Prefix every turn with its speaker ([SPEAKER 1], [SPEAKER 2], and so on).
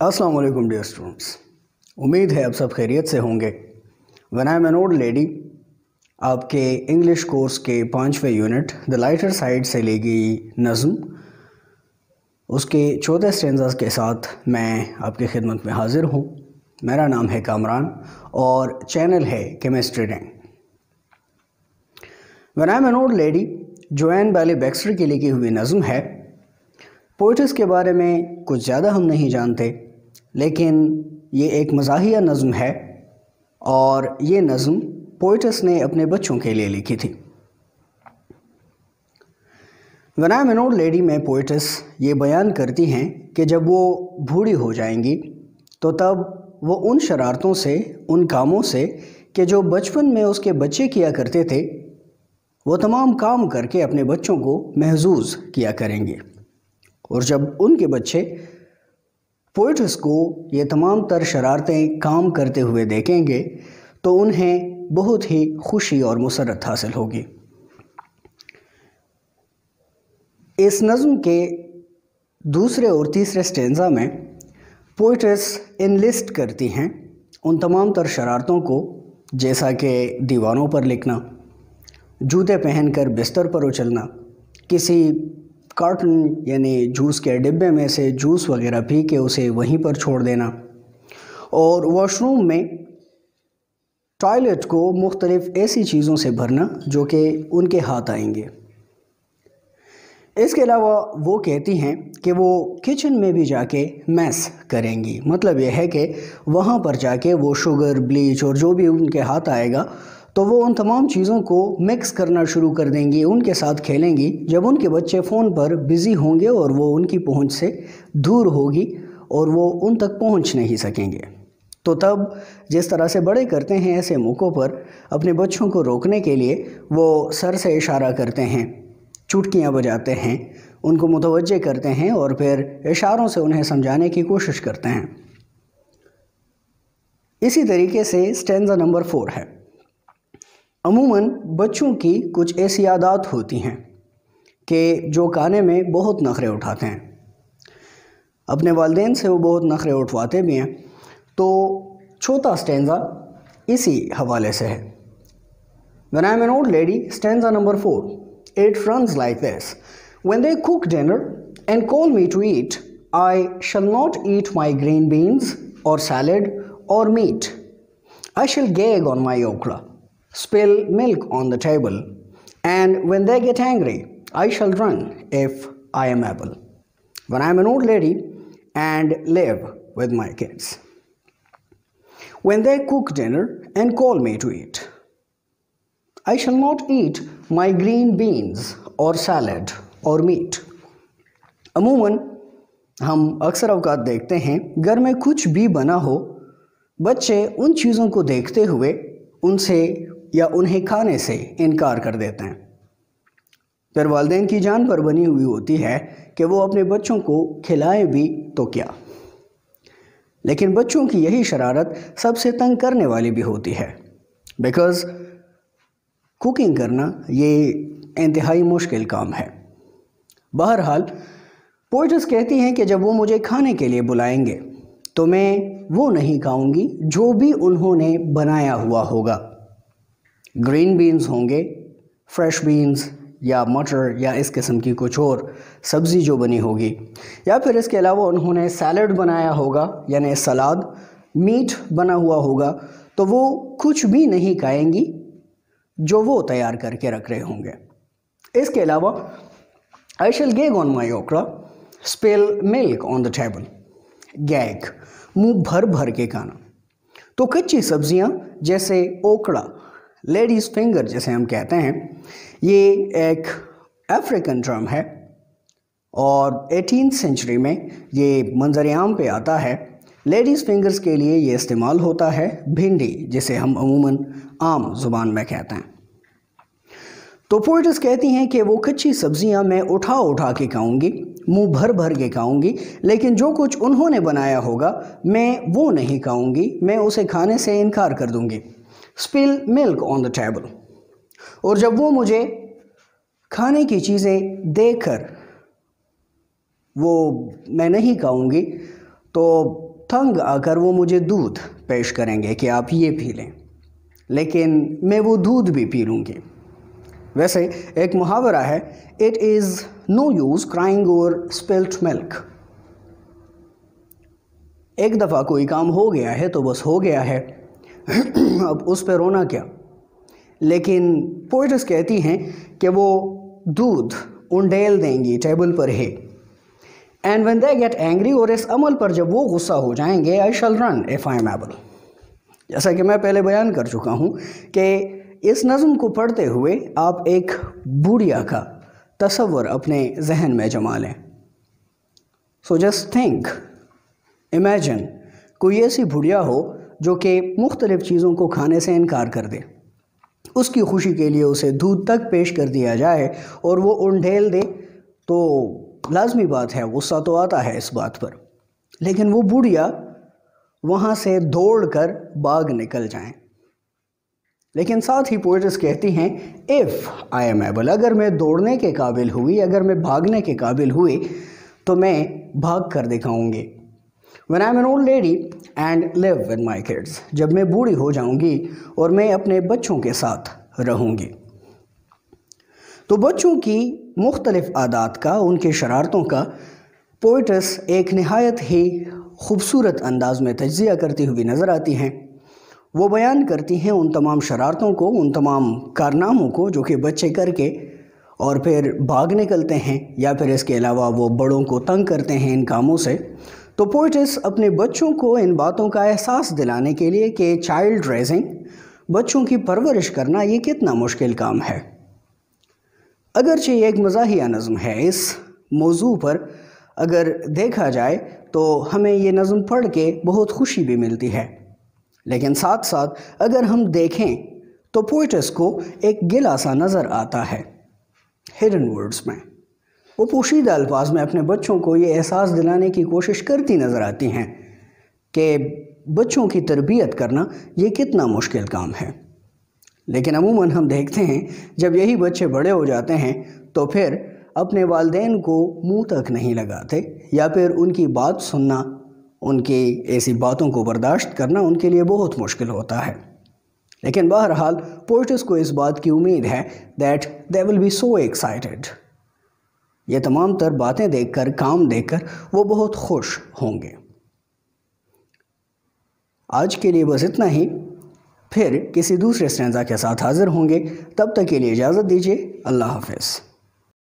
[SPEAKER 1] السلام علیکم dear students امید ہے آپ سب خیریت سے ہوں گے۔ One eye man old lady آپ کے انگلش کورس کے پانچویں یونٹ دا لائٹر سائڈ سے لی گئی نظم۔ اس کے چوتھے اسٹینزاز کے ساتھ میں آپ کی خدمت میں حاضر ہوں۔ میرا نام ہے کامران اور چینل ہے chemistry ڈینگ one eye man old lady Joan Bailey Baxter کی لکھی ہوئی نظم ہے۔ پوئٹس کے بارے میں کچھ زیادہ ہم نہیں جانتے۔ لیکن یہ ایک مزاحیہ نظم ہے اور یہ نظم پوئٹس نے اپنے بچوں کے لیے لکھی تھی۔ ونا منوڈ لیڈی میں پوئٹس یہ بیان کرتی ہیں کہ جب وہ بھوڑی ہو جائیں گی تو تب وہ ان شرارتوں سے، ان کاموں سے کہ جو بچپن میں اس کے بچے کیا کرتے تھے، وہ تمام کام کر کے اپنے بچوں کو محظوظ کیا کریں گے۔ اور جب ان کے بچے پوئٹس کو یہ تمام تر شرارتیں کام کرتے ہوئے دیکھیں گے تو انہیں بہت ہی خوشی اور مسرت حاصل ہوگی۔ اس نظم کے دوسرے اور تیسرے سٹینزا میں پوئٹس انلسٹ کرتی ہیں ان تمام تر شرارتوں کو، جیسا کہ دیوانوں پر لکھنا، جوتے پہن کر بستر پر اچلنا کسی کارٹن یعنی جوس کے ڈبے میں سے جوس وغیرہ پی کے اسے وہیں پر چھوڑ دینا۔ اور واش روم میں ٹوائلٹ کو مختلف ایسی چیزوں سے بھرنا جو کہ ان کے ہاتھ آئیں گے۔ اس کے علاوہ وہ کہتی ہیں کہ وہ کچن میں بھی جا کے میس کریں گی۔ مطلب یہ ہے کہ وہاں پر جا کے وہ شوگر، بلیچ اور جو بھی ان کے ہاتھ آئے گا تو وہ ان تمام چیزوں کو مکس کرنا شروع کر دیں گی، ان کے ساتھ کھیلیں گی۔ جب ان کے بچے فون پر بزی ہوں گے اور وہ ان کی پہنچ سے دور ہوگی اور وہ ان تک پہنچ نہیں سکیں گے۔ تو تب جس طرح سے بڑے کرتے ہیں ایسے موقعوں پر اپنے بچوں کو روکنے کے لیے وہ سر سے اشارہ کرتے ہیں، چٹکیاں بجاتے ہیں، ان کو متوجہ کرتے ہیں اور پھر اشاروں سے انہیں سمجھانے کی کوشش کرتے ہیں۔ اسی طریقے سے سٹینزا نمبر فور ہے۔ عموماً بچوں کی کچھ ایسی عادات ہوتی ہیں کہ جو کانے میں بہت نخرے اٹھاتے ہیں اپنے والدین سے وہ بہت نخرے اٹھواتے بھی ہیں تو چھوٹا سٹینزا اسی حوالے سے ہے When I'm an old lady, stanza number four. It runs like this. When they cook dinner and call me to eat, I shall not eat my green beans or salad or meat. I shall gag on my okra. Spill milk on the table, and when they get angry, I shall run if I am able. When I am an old lady and live with my kids. When they cook dinner and call me to eat, I shall not eat my green beans or salad or meat. عموماً ہم اکثر اوقات دیکھتے ہیں گھر میں کچھ بھی بنا ہو بچے ان چیزوں کو دیکھتے ہوئے ان سے یا انہیں کھانے سے انکار کر دیتے ہیں۔ پھر والدین کی جان پر بنی ہوئی ہوتی ہے کہ وہ اپنے بچوں کو کھلائیں بھی تو کیا۔ لیکن بچوں کی یہی شرارت سب سے تنگ کرنے والی بھی ہوتی ہے۔ بیکاز کوکنگ کرنا یہ انتہائی مشکل کام ہے۔ بہرحال پوئٹس کہتی ہیں کہ جب وہ مجھے کھانے کے لیے بلائیں گے تو میں وہ نہیں کھاؤں گی جو بھی انہوں نے بنایا ہوا ہوگا۔ گرین بینز ہوں گے، فریش بینز یا مٹر یا اس قسم کی کچھ اور سبزی جو بنی ہوگی۔ یا پھر اس کے علاوہ انہوں نے سیلڈ بنایا ہوگا یعنی سلاد، میٹ بنا ہوا ہوگا، تو وہ کچھ بھی نہیں کھائیں گی جو وہ تیار کر کے رکھ رہے ہوں گے۔ اس کے علاوہ I shall gag on my okra spill milk on the table gag منہ بھر بھر کے کھانا۔ تو کچی سبزیاں جیسے اوکڑا لیڈیز فنگر جسے ہم کہتے ہیں، یہ ایک افریقن ٹرم ہے اور ایٹین سینچری میں یہ منظر عام پہ آتا ہے۔ لیڈیز فنگرز کے لیے یہ استعمال ہوتا ہے بھنڈی، جسے ہم عموماً عام زبان میں کہتے ہیں۔ تو پوئٹس کہتی ہیں کہ وہ کچی سبزیاں میں اٹھا اٹھا کے کھاؤں گی، منہ بھر بھر کے کھاؤں گی، لیکن جو کچھ انہوں نے بنایا ہوگا، میں وہ نہیں کھاؤں گی، میں اسے کھانے سے انکار کر دوں گی۔ Spell Malik on the table اور جب وہ مجھے کھانے کی چیزیں دیکھ کر وہ میں نہیں کہوں گی تو تھنگ آ کر وہ مجھے دودھ پیش کریں گے کہ آپ یہ پی لیں۔ لیکن میں وہ دودھ بھی پی لوں گی۔ ویسے ایک محاورہ ہے it is no use crying اور اسپلٹ ملک ایک دفعہ کوئی کام ہو گیا ہے تو بس ہو گیا ہے۔ اب اس پہ رونا کیا؟ لیکن پوئٹس کہتی ہیں کہ وہ دودھ انڈیل دیں گی ٹیبل پر ہی and when they get angry اور اس عمل پر جب وہ غصہ ہو جائیں گے آئی شل رن ایف آئی ایبل جیسا کہ میں پہلے بیان کر چکا ہوں کہ اس نظم کو پڑھتے ہوئے آپ ایک بوڑھیا کا تصور اپنے ذہن میں جما لیں۔ سو جسٹ تھنک امیجن کوئی ایسی بھڑیا ہو جو کہ مختلف چیزوں کو کھانے سے انکار کر دے۔ اس کی خوشی کے لیے اسے دودھ تک پیش کر دیا جائے اور وہ انڈھیل دے۔ تو لازمی بات ہے، غصہ تو آتا ہے اس بات پر۔ لیکن وہ بوڑھیا وہاں سے دوڑ کر باغ نکل جائیں۔ لیکن ساتھ ہی پوئٹس کہتی ہیں، ایف آئی ایم ایبل، اگر میں دوڑنے کے قابل ہوئی، اگر میں بھاگنے کے قابل ہوئی، تو میں بھاگ کر دکھاؤں گی۔ When I'm an old lady and live with my kids جب میں بوڑھی ہو جاؤں گی اور میں اپنے بچوں کے ساتھ رہوں گی، تو بچوں کی مختلف عادات کا، ان کے شرارتوں کا پوئٹس ایک نہایت ہی خوبصورت انداز میں تجزیہ کرتی ہوئی نظر آتی ہیں۔ وہ بیان کرتی ہیں ان تمام شرارتوں کو، ان تمام کارناموں کو جو کہ بچے کر کے اور پھر بھاگ نکلتے ہیں، یا پھر اس کے علاوہ وہ بڑوں کو تنگ کرتے ہیں ان کاموں سے۔ تو پوئٹس اپنے بچوں کو ان باتوں کا احساس دلانے کے لیے کہ چائلڈ ریزنگ بچوں کی پرورش کرنا یہ کتنا مشکل کام ہے۔ اگرچہ یہ ایک مزاحیہ نظم ہے، اس موضوع پر اگر دیکھا جائے تو ہمیں یہ نظم پڑھ کے بہت خوشی بھی ملتی ہے۔ لیکن ساتھ ساتھ اگر ہم دیکھیں تو پوئٹس کو ایک گلا سا نظر آتا ہے۔ ہڈن ورڈز میں۔ وہ پوشیدہ الفاظ میں اپنے بچوں کو یہ احساس دلانے کی کوشش کرتی نظر آتی ہیں کہ بچوں کی تربیت کرنا یہ کتنا مشکل کام ہے۔ لیکن عموماً ہم دیکھتے ہیں، جب یہی بچے بڑے ہو جاتے ہیں تو پھر اپنے والدین کو منہ تک نہیں لگاتے یا پھر ان کی بات سننا، ان کی ایسی باتوں کو برداشت کرنا ان کے لیے بہت مشکل ہوتا ہے۔ لیکن بہرحال پوئٹس کو اس بات کی امید ہے that they will be so excited یہ تمام تر باتیں دیکھ کر، کام دیکھ کر وہ بہت خوش ہوں گے۔ آج کے لیے بس اتنا ہی۔ پھر کسی دوسرے سٹینزا کے ساتھ حاضر ہوں گے۔ تب تک کے لیے اجازت دیجیے۔ اللہ حافظ۔